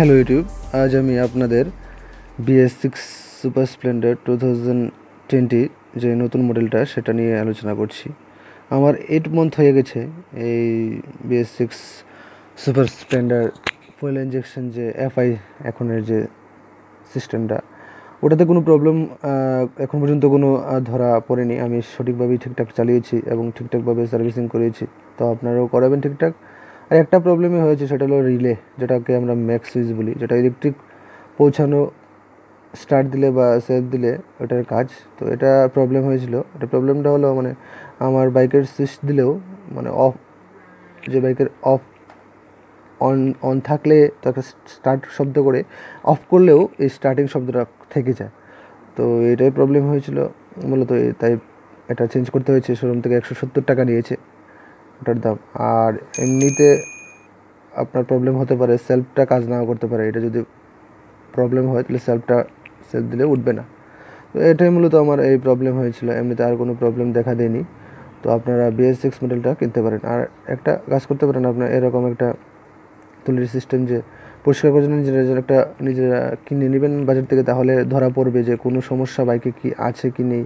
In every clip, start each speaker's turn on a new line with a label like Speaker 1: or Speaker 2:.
Speaker 1: Hello YouTube আজ আমি আপনাদের BS six Super Splendor two thousand twenty যে নতুন মডেলটা সেটা নিয়ে আলোচনা করছি। আমার এইট মান্থ হয়ে গেছে এই BS six Super Splendor fuel injection যে এফআই এখনের যে সিস্টেমটা ওটাতে কোনো প্রবলেম এখন পর্যন্ত কোনো ধরা পড়েনি। আমি সঠিকভাবেই ঠিকঠাক চালিয়েছি এবং ঠিকঠাকভাবে সার্ভিসিং করিয়েছি তো আপনারাও করাবেন ঠিকঠাক। আর একটা প্রবলেমই হয়েছে, সেটা হলো রিলে যেটাকে আমরা ম্যাক্স সুইচ বলি, যেটা ইলেকট্রিক পৌঁছানো স্টার্ট দিলে বা সেভ দিলে ওটার কাজ। তো এটা প্রবলেম হয়েছিল। এটা প্রবলেমটা হলো মানে আমার বাইকের সুইচ দিলেও মানে অফ যে বাইকের অফ অন অন থাকলে তো একটা স্টার্ট শব্দ করে অফ করলেও এই স্টার্টিং শব্দটা থেকে যায়। তো এটাই প্রবলেম হয়েছিল। মূলত তাই এটা চেঞ্জ করতে হয়েছে। শোরুম থেকে একশো সত্তর টাকা নিয়েছে। ওটার দাম। আর এমনিতে আপনার প্রবলেম হতে পারে সেলফটা কাজ নাও করতে পারে। এটা যদি প্রবলেম হয়, তাহলে সেলফটা সেলফ দিলে উঠবে না। তো এটাই মূলত আমার এই প্রবলেম হয়েছিল। এমনিতে আর কোনো প্রবলেম দেখা দেয়নি। তো আপনারা বিএস সিক্স মডেলটা কিনতে পারেন। আর একটা কাজ করতে পারেন আপনার, এরকম একটা তুলির সিস্টেম যে পরিষ্কার করার জন্য নিজেরা একটা নিজেরা কিনে নেবেন বাজার থেকে, তাহলে ধরা পড়বে যে কোনো সমস্যা বাইকে কি আছে কি নেই।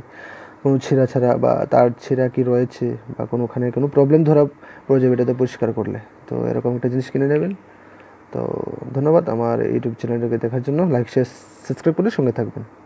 Speaker 1: কোনো ছেঁড়া ছাড়া বা তার ছেঁড়া কি রয়েছে বা কোনো ওখানে কোনো প্রবলেম ধরা পড়ে যাবে এটাতে পরিষ্কার করলে। তো এরকম একটা জিনিস কিনে নেবেন। তো ধন্যবাদ আমার ইউটিউব চ্যানেলটাকে দেখার জন্য। লাইক শেয়ার সাবস্ক্রাইব করে সঙ্গে থাকবেন।